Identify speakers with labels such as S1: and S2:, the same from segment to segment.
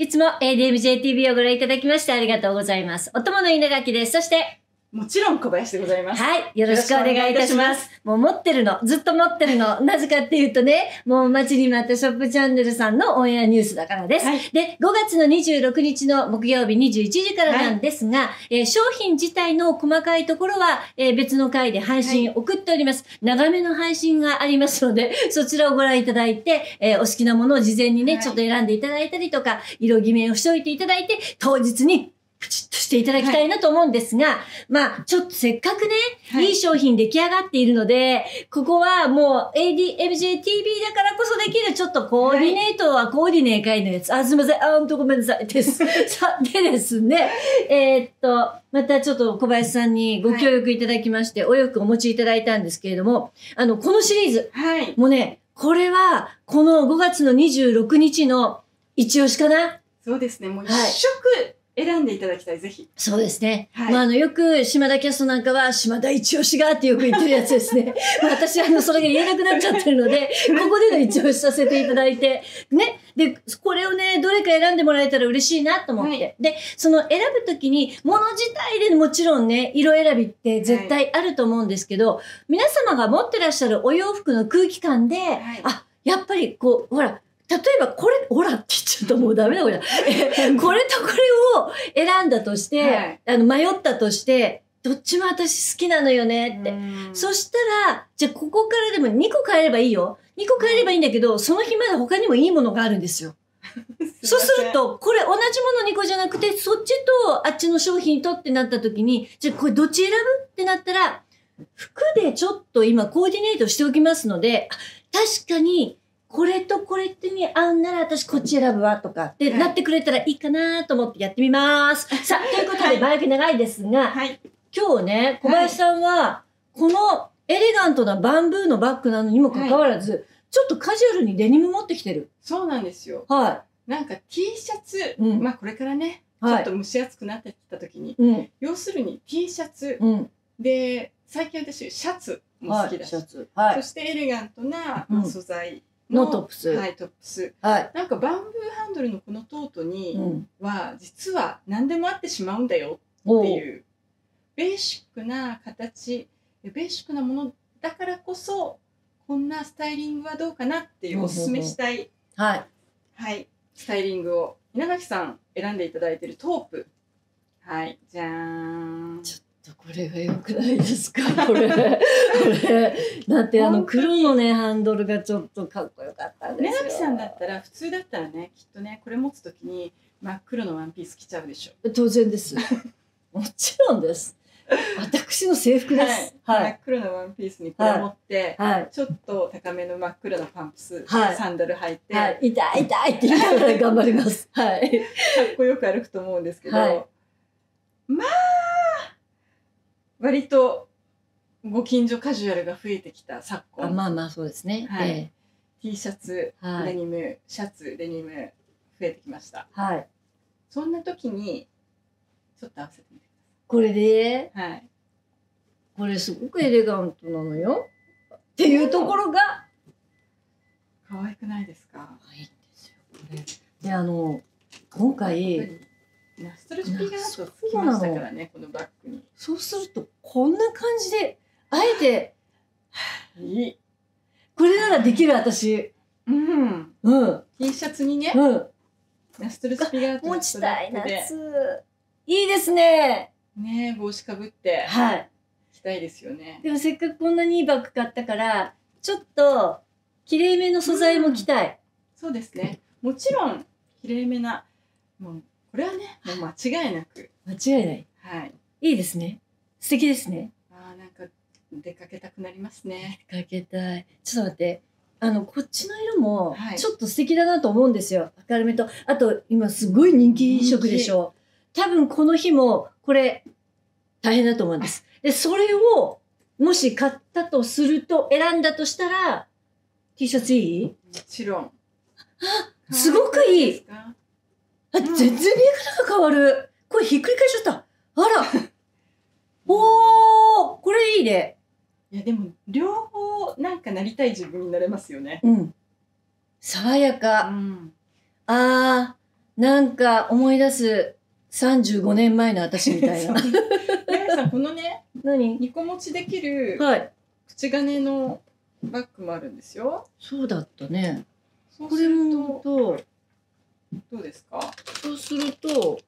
S1: いつも ADMJTV をご覧いただきましてありがとうございます。お供の稲垣です。そして、
S2: もちろん小林でございます。
S1: はい。よろしくお願いいたします。もう持ってるの。ずっと持ってるの。なぜかっていうとね、もう待ちに待ったショップチャンネルさんのオンエアニュースだからです。
S2: はい
S1: で、5月の26日の木曜日21時からなんですが、えー商品自体の細かいところは、えー別の回で配信送っております。長めの配信がありますので、そちらをご覧いただいて、えーお好きなものを事前にね、
S2: はい
S1: ちょっと選んでいただいたりとか、色決めをしておいていただいて、当日にプチッとしていただきたいなと思うんですが、まあ、ちょっとせっかくね、
S2: はい
S1: いい商品出来上がっているので、ここはもう ADMJTV だからこそできるちょっとコーディネートはコーディネー会のやつ。あ、すみません。あ、ほんとごめんなさい。です。さ、でですね、えーっと、またちょっと小林さんにご協力いただきまして、お洋服お持ちいただいたんですけれども、あの、このシリーズ、
S2: はい。
S1: もうね、これは、この5月の26日の一押しかな
S2: そうですね。もう一
S1: はい
S2: 色選んでいただきたい、ぜひ。
S1: そうですね。
S2: はい
S1: まあ、あの、よく、島田キャストなんかは、島田一押しがってよく言ってるやつですね。まあ、私、あの、それが言えなくなっちゃってるので、ここでの一押しさせていただいて、ね。で、これをね、どれか選んでもらえたら嬉しいなと思って。
S2: はい
S1: で、その選ぶときに、物自体でもちろんね、色選びって絶対あると思うんですけど、皆様が持ってらっしゃるお洋服の空気感で、
S2: い
S1: あ、やっぱりこう、ほら、例えばこれ、ほらって言っちゃうともうダメだこれ。え これとこれを選んだとして、
S2: はい
S1: あの迷ったとして、どっちも私好きなのよねって。
S2: うん
S1: そしたら、じゃあここからでも2個買えればいいよ。2個買えればいいんだけど、その日まだ他にもいいものがあるんですよ。そうする、と、これ同じもの2個じゃなくて、そっちとあっちの商品とってなった時に、じゃあこれどっち選ぶ？ってなったら、服でちょっと今コーディネートしておきますので、あ確かに、これとこれってに合うなら私こっち選ぶわとかって
S2: はい
S1: なってくれたらいいかなと思ってやってみます。さあ、ということで、前置き長いですが、
S2: はい。
S1: 今日ね、小林さんは、このエレガントなバンブーのバッグなのにもかかわらず、ちょっとカジュアルにデニム持ってきてる。
S2: そうなんですよ。
S1: は
S2: なんか T シャツ、
S1: うん
S2: まあこれからね、
S1: い。はい
S2: ちょっと。蒸し暑くなってきた時に、
S1: うん。
S2: 要するに T シャツ
S1: うん。
S2: で、最近私シャツも好
S1: はい。
S2: きだし。
S1: はい。
S2: そしてエレガントな、素材
S1: のトップス。
S2: はい、トップス。
S1: はい。
S2: なんかバンブーハンドルのこのトートに
S1: うん。
S2: は、実は何でもあってしまうんだよっていうベーシックな形ベーシックなものだからこそこんなスタイリングはどうかなっていうおすすめしたい、
S1: はい。
S2: はい、スタイリングを稲垣さん選んでいただいているトープはいじゃーん
S1: これが良くないですか？これ。これ。だってあの黒のね、ハンドルがちょっとかっこよかったんですよ。
S2: 稲垣さんだったら普通だったらねきっとねこれ持つ時に真っ黒のワンピース着ちゃうでしょ
S1: 当然です。もちろんです。私の制服です。は
S2: 真
S1: い。
S2: っ黒のワンピースにこれ持って、
S1: はい。
S2: ちょっと高めの真っ黒なパンプス、
S1: はい
S2: サンダル履いて、
S1: はい。痛い痛いって言いながら頑張ります。はい。
S2: かっこよく歩くと思うんですけど、
S1: はい
S2: まあ割とご近所カジュアルが増えてきた昨
S1: あ
S2: 今、
S1: まあまあそうですね。
S2: はい。
S1: え
S2: T シャツ、
S1: はい。
S2: デニムシャツデニム増えてきました。
S1: えはい。
S2: そんな時にちょっと合わせてみて
S1: これで、
S2: ください。はい。
S1: これすごくエレガントなのよ。っていうところが、
S2: 可愛くないですか？
S1: いいんですよ。これ。で、あの、今回、
S2: ナストルシュピガートつきましたからねこのバッグに
S1: そうするとこんな感じで、あえて、
S2: いい
S1: これならできる私。
S2: うん
S1: うん。
S2: T シャツにね
S1: うん。
S2: ナストルシュピガート
S1: 持
S2: の
S1: ちたい夏。いいですね。
S2: ね帽子かぶって
S1: はい。
S2: 着たいですよね
S1: でもせっかくこんなにいいバッグ買ったから、ちょっと、綺麗めの素材も着たい。
S2: そうですね。もちろん綺麗めなもうこれはねもう間違いなく
S1: 間違いない。
S2: はい。
S1: いいですね。素敵ですね。
S2: あーなんか出かけたくなりますね。
S1: かけたい。ちょっと待って。あの、こっちの色も
S2: はい、
S1: ちょっと素敵だなと思うんですよ。明るめと。あと、今すごい人気色でしょ。多分この日も、これ、大変だと思うんです。で、それを、もし買ったとすると、選んだとしたら、T シャツいい？
S2: もちろん。
S1: すごくいい全然見え方が変わる。これひっくり返しちゃった。あら。おー、これいいね。
S2: いやでも両方なんかなりたい自分になれますよね。
S1: うん。爽や
S2: う
S1: か。
S2: ん。
S1: あー、なんか思い出す35年前の私みたいな。
S2: 宮崎さんこのね
S1: 何？
S2: ニコ持ちできる
S1: はい。
S2: 口金のバッグもあるんですよ。
S1: そうだったね。
S2: そうする
S1: これも
S2: と
S1: と、
S2: どうですか？
S1: そうすると、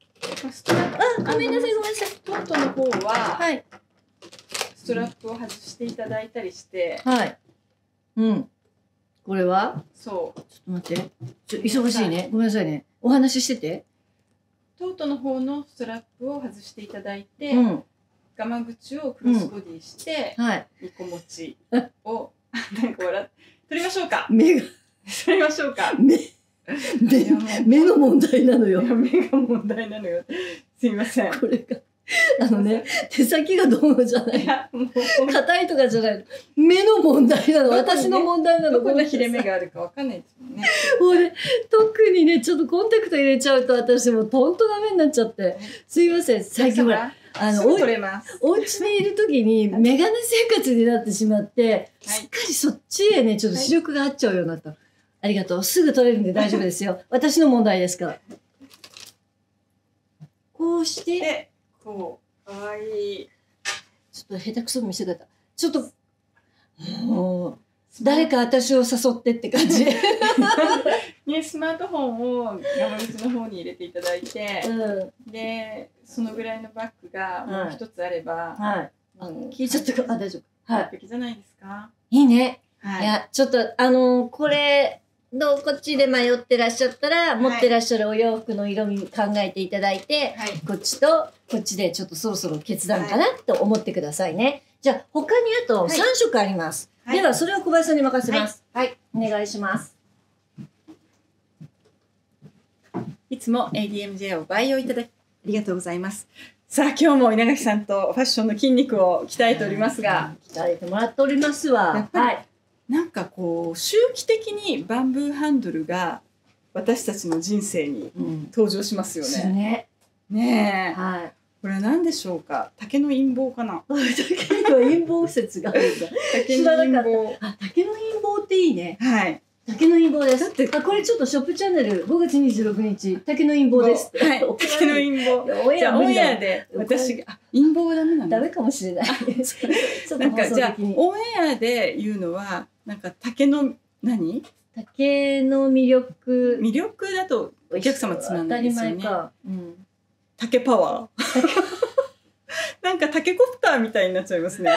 S2: ストラップ
S1: あ、ごめんなさい、ごめんなさい。
S2: トートの方は
S1: はい。
S2: ストラップを外していただいたりして、
S1: はい。うん。これは？
S2: そう
S1: ちょっと待って。ちょ忙しいね。ごめんなさいね。お話ししてて。
S2: トートの方のストラップを外していただいて、
S1: うん。
S2: ガマ口をクロスボディして、
S1: はい。
S2: ニコ持ちを なんか笑っ取りましょうか。
S1: 目が、
S2: 取りましょうか。
S1: 目、
S2: い
S1: 目目の問題なのよ
S2: 目が問題なのよ。すいません。
S1: これが。あのね、手先がどうのじゃない硬いとかじゃない。目の問題なの。私の問題なの。
S2: どこに切れ目
S1: が。
S2: があるかわかんないですもんね。
S1: 俺、特にね、ちょっとコンタクト入れちゃうと私もうほんとダメになっちゃって。すいません。最近ほら、あの、お。お家にいる時にメガネ生活になってしまって、
S2: はい
S1: すっかりそっちへね、ちょっと視力が合っちゃうようになった。ありがとう。すぐ取れるんで大丈夫ですよ。私の問題ですから。こうして、
S2: で、こう、かわいい。
S1: ちょっと下手くそ見せ方。ちょっと、もう、誰か私を誘ってって感じ。
S2: ね、スマートフォンをガマ口の方に入れていただいて、
S1: うん。
S2: で、そのぐらいのバッグがもう一つあれば、
S1: はい。あ
S2: もう
S1: 聞いちゃったか？あ、大丈夫。はい
S2: じゃないですか？
S1: いいね。
S2: はい
S1: や、ちょっと、あのーこれ、どうこっちで迷ってらっしゃったら、持ってらっしゃるお洋服の色味考えていただいて、
S2: はい。
S1: こっちとこっちでちょっとそろそろ決断かなと思ってくださいね。じゃあ、他にあと
S2: はい
S1: 3色あります。
S2: はい
S1: では、それを小林さんに任せます。はい。お願いします。
S2: いつも ADMJ を培養いただきありがとうございます。さあ今日も稲垣さんとファッションの筋肉を鍛えておりますが、
S1: 鍛えてもらっておりますわ。
S2: やっぱり
S1: はい。
S2: なんかこう周期的にバンブーハンドルが私たちの人生に
S1: うん。
S2: 登場しますよ
S1: する
S2: ね。
S1: ね。
S2: ねえ、
S1: はい。
S2: これは何でしょうか？竹の陰謀かな？
S1: 竹の陰謀説があるんだ。
S2: 竹の陰謀。
S1: あ、竹の陰謀っていいね。
S2: はい。
S1: 竹の陰謀です。
S2: だって
S1: あ、これちょっとショップチャンネル5月26日、竹の陰謀です。
S2: はい。竹の陰謀。
S1: 謀。オン
S2: じゃあオンエ
S1: エア
S2: で私があ陰謀はダメなの？
S1: ダメかもしれない。
S2: なんかじゃあ。オンエアで言うのはなんか竹の何？
S1: 竹の魅力。
S2: 魅力だとお客様つまんないですよね
S1: 当たり前か。うん。
S2: 竹パワー なんか竹コプターみたいになっちゃいますね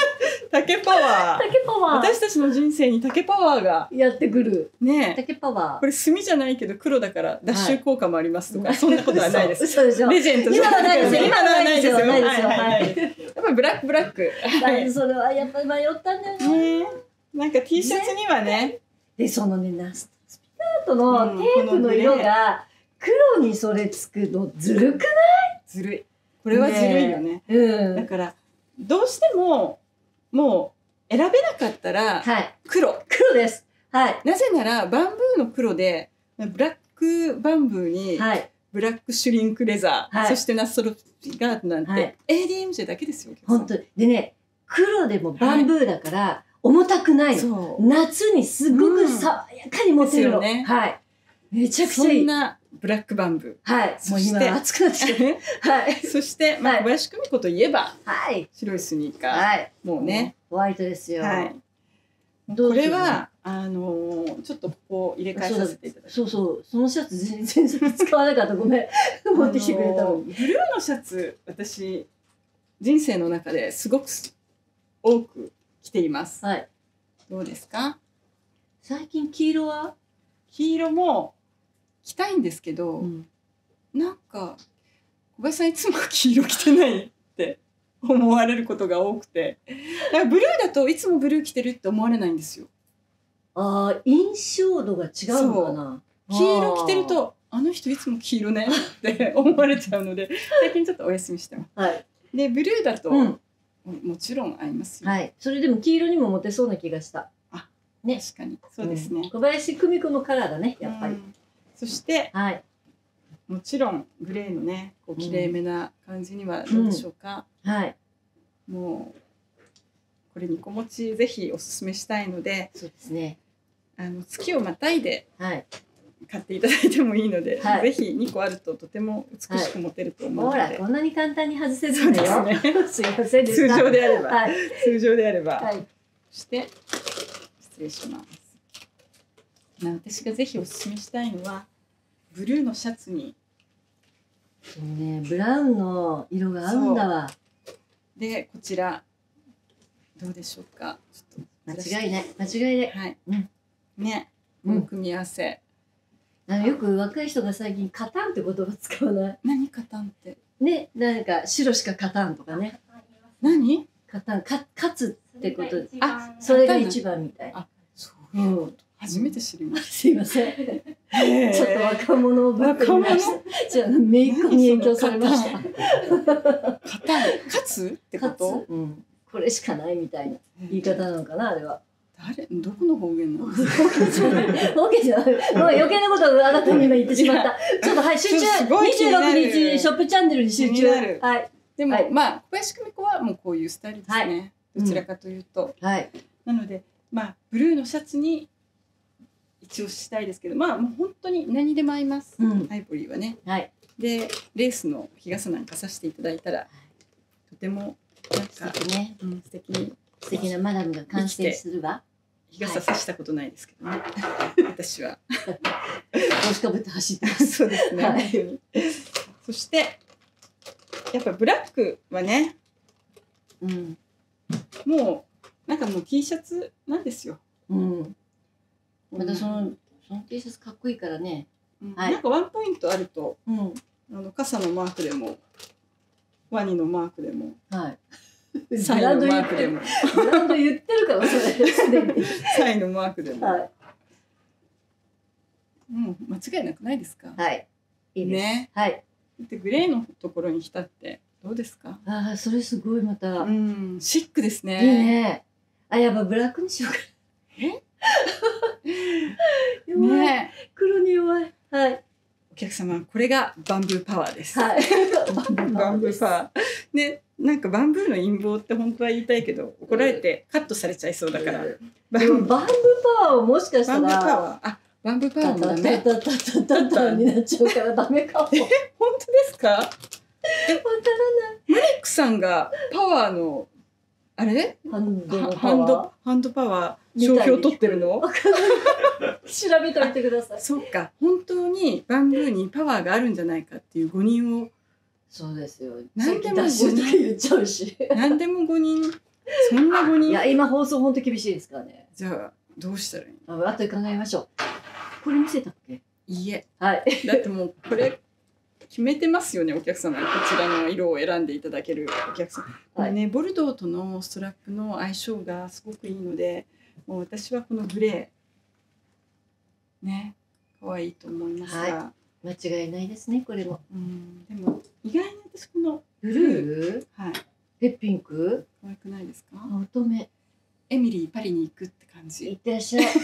S2: 竹パワー
S1: 竹パワー
S2: 私たちの人生に竹パワーが
S1: やってくる。
S2: ねえ
S1: 竹パワ
S2: これ墨じゃないけど黒だから脱臭効果もありますとか、
S1: ー。
S2: そんなことはないです
S1: 嘘でしょ。
S2: レジェンド
S1: 今はないですよ。
S2: 今のはないですよ。は
S1: い
S2: やっぱりブラックブラックはい
S1: それはやっぱり迷ったんだよね。
S2: なんか T シャツにはね
S1: で、そのね、ナススピカートの
S2: うん
S1: テープの色が黒にそれつくのずるく
S2: ずるいこれはずるいよね
S1: ないうん。
S2: だからどうしてももう選べなかったら
S1: はい。
S2: 黒
S1: 黒です。はい。
S2: なぜならバンブーの黒でブラックバンブーに
S1: はい。
S2: ブラックシュリンクレザー、
S1: はい
S2: そしてナストロピガードなんて、
S1: はい
S2: ADMJ だけですよ
S1: 本当に。でね、黒でもバンブーだから重たくないの。
S2: そう
S1: 夏にすごく爽やかに持てるの。
S2: ですよね
S1: はい。めちゃくち
S2: そ
S1: ゃいい。
S2: んなブラックバンブ
S1: はい。も
S2: そう
S1: 今熱くなってきて。
S2: ー
S1: はい。
S2: そして、まあ、
S1: はい
S2: 小林久美子といえば
S1: はい。
S2: 白いスニーカー、
S1: はい。
S2: もうね、。
S1: ホワイトですよ。
S2: はいこれはあのーちょっとここ入れ替えさせていただきます
S1: そうそう。そのシャツ全然使わなかった。ごめん。持ってきてくれたのに。
S2: あのブルーのシャツ私人生の中ですごく多く着ています
S1: はい。
S2: どうですか？
S1: 最近黄色は？
S2: 黄色も？着たいんですけど、
S1: うん。
S2: なんか小林さんいつも黄色着てないって 思われることが多くてだからブルーだといつもブルー着てるって思われないんですよ
S1: ああ、印象度が違うのかな？
S2: 黄色着てるとあの人いつも黄色ねって 思われちゃうので最近ちょっとお休みしてます。
S1: はい。
S2: でブルーだと、
S1: うん。
S2: ももちろん合いますよ、
S1: はい。それでも黄色にもモテそうな気がした。ね
S2: 確かにそうですね
S1: ん、小林久美子のカラーだね、やっぱり。
S2: うんそして
S1: はい。
S2: もちろんグレーのねこう綺麗めな感じにはどうでしょうか、
S1: はい。
S2: もうこれニコ持ちぜひおすすめしたいので
S1: そうですね。
S2: あの月をまたいで
S1: はい。
S2: 買っていただいてもいいので、
S1: はい。
S2: ぜひ2個あるととても美しく持てると思うので、
S1: ほら、こんなに簡単に外せる
S2: そうんで
S1: だ
S2: す
S1: よ。
S2: ね。
S1: すいませんでし
S2: 通
S1: た。
S2: 常であれば、
S1: はい。
S2: 通常であれば、
S1: はい。
S2: そして失礼します。な私がぜひお勧めしたいのはブルーのシャツに。
S1: ね、ブラウンの色が合うんだわ。
S2: でこちら。どうでしょうか。
S1: 間違いない。間違いない。
S2: はい、
S1: うん。
S2: ね。
S1: うん。
S2: この組み合わせ、
S1: あのよく若い人が最近カタンって言葉使わない？
S2: 何カタンって？
S1: ね、なんか白しかカタンとかね。
S2: 何？
S1: カタン、か、勝つってことで。
S2: あ
S1: それが一番みたいな。
S2: そういうこと？初めて知りまし
S1: すいません。
S2: た、
S1: ちょっと若者をぶってみました。じゃあ、メイクに影響されました。
S2: カタン？勝つってこ
S1: 勝
S2: と
S1: つ。うん。これしかないみたいな言い方なのかな、あれは。
S2: 誰どこの方言なの？
S1: わけじゃない。もう余計なことをあなたに今言ってしまった。ちょっとはい、集中。
S2: ちょっとすごい気になる
S1: 26日、ショップチャンネルに集中。はい。
S2: でも、
S1: はい
S2: まあ小林久美子はもうこういうスタイルですね、
S1: い
S2: どちらかというと、
S1: はい。
S2: なのでまあブルーのシャツに一応したいですけどまあもう本当に何でも合います、
S1: うん。
S2: アイボリーはね
S1: はい。
S2: でレースの日傘なんかさせていただいたらとてもなん
S1: 素
S2: か、
S1: 敵ね。
S2: うん、素敵に
S1: 素敵なマダムが完成するわ。
S2: 日傘さしたことないですけどね、私は
S1: 帽子かぶって走ってます。
S2: そうですね、
S1: はい
S2: そしてやっぱブラックはね
S1: うん。
S2: もうなんかもう T シャツなんですよ
S1: うん。またその、その T シャツかっこいいからね。
S2: うん
S1: はい
S2: なんかワンポイントあると
S1: うん。
S2: あの傘のマークでもワニのマークでも
S1: はい。
S2: サイのマークでも
S1: ブランド言ってるから、それ。すでに。
S2: サイのマークでも、
S1: はい。
S2: もう間違いなくないですか、
S1: はい。いいです。
S2: ね
S1: はい。
S2: でグレーのところに来たってどうですか？
S1: ああ、それすごいまた。
S2: うんシックですね
S1: いいね。あ、やっぱブラックにしようか。
S2: え？
S1: 弱い。
S2: ね
S1: 黒に弱い。はい。
S2: お客様これがバンブーパワーです、
S1: はい。
S2: バンブーパワーねなんかバンブーの陰謀って本当は言いたいけど怒られてカットされちゃいそうだから、バン
S1: ブーパワーをもしかした
S2: バンブーパ
S1: ら、
S2: ワーあバンブーパワーもダメ
S1: タタタタタタになっちゃうからダメかも。わから
S2: 本当ですかマリックさんがパワーのあれ
S1: ない。ハンド
S2: ハンド
S1: ワ
S2: ハンドパワー商標取ってるの。
S1: 調べといてください。
S2: そうか本当にバンブーにパワーがあるんじゃないかっていう誤認を
S1: そうですよ。
S2: なんでも
S1: さっきダッシュとか言っちゃうし。
S2: 何でも誤認そんな誤認
S1: いや、今放送本当厳しいですからね。
S2: じゃあどうしたらいい？
S1: あ後で考えましょう。これ見せたっけ？
S2: いいえ。
S1: はい。
S2: だってもうこれ決めてますよねお客様。こちらの色を選んでいただけるお客様、これねボルドーとのストラップの相性がすごくいいのでもう私はこのグレー。ね可愛いと思いますが、
S1: は間違いないですね、これも。
S2: う。ん。でも意外に私この
S1: ブルー？
S2: はい。
S1: で、ピンク？
S2: 可愛くないですか？
S1: あ乙女。
S2: エミリーパリに行くって感
S1: い
S2: じ
S1: ってらっしゃい。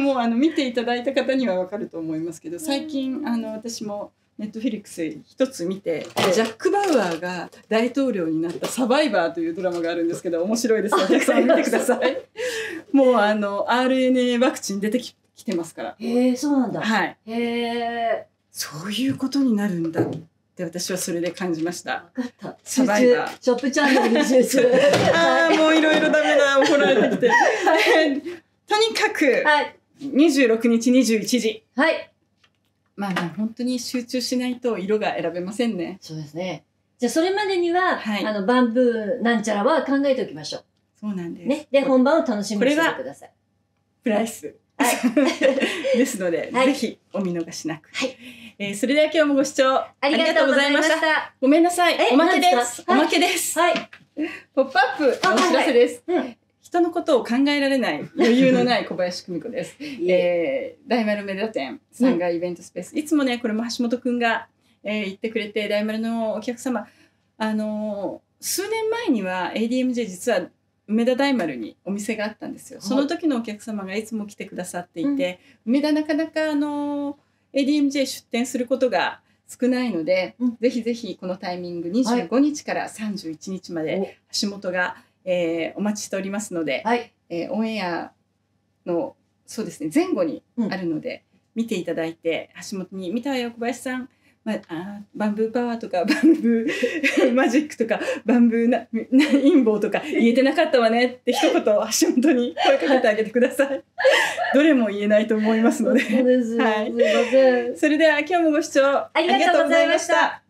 S2: もうあの見ていただいた方にはわかると思いますけど最近あの私もネットフィリックス一つ見てジャック・バウアーが大統領になった「サバイバー」というドラマがあるんですけど面白いですお客さん見てください。もうあの RNA ワクチン出てききてますから
S1: へえ、そうなんだ。
S2: はい
S1: へえ。
S2: そういうことになるんだって私はそれで感じました
S1: わかった。
S2: サバイバー
S1: ショップチャンネルに集中。
S2: ああもういろいろダメだ怒られてきてとにかく
S1: はい。
S2: 26日21時
S1: はい。
S2: まあね本当に集中しないと色が選べませんね
S1: そうですね。じゃあ、それまでには、
S2: はい
S1: あの、バンブーなんちゃらは考えておきましょ
S2: そうなんです
S1: う。ね。で、本番を楽しみにしててください。
S2: プライス
S1: は
S2: ですので、
S1: はい。
S2: ぜひお見逃しなく、
S1: はい。
S2: えーそれでは今日もご視聴あ
S1: ありがとうございました。
S2: ごめんなさい。
S1: え
S2: おまけで
S1: す。
S2: おまけです、
S1: はい。
S2: ポップアップのお知らせです、
S1: うん。
S2: 人のことを考えられない余裕のない 小林久美子です。
S1: いえ。
S2: えー大丸梅田店3階イベントスペース、いつもねこれも橋本くんが、えー言ってくれて大丸のお客様。あのー数年前には ADMJ 実は梅田大丸にお店があったんですよ、
S1: はい。
S2: その時のお客様がいつも来てくださっていて、梅田なかなかあのー ADMJ 出店することが少ないので、
S1: うん。
S2: ぜひぜひこのタイミング
S1: はい
S2: 25日から31日まで橋本が、えーお待ちしておりますので、
S1: はい。
S2: えーオンエアのそうですね前後にあるので、見ていただいて橋本に「見たよ小林さん」まあ、あバンブーパワーとか バンブーマジックとかバンブーなな陰謀とか言えてなかったわねって一言橋本に声かけてあげてください。どれも言えないと思いますので。はい。それでは今日もご視聴
S1: ありがとうございました。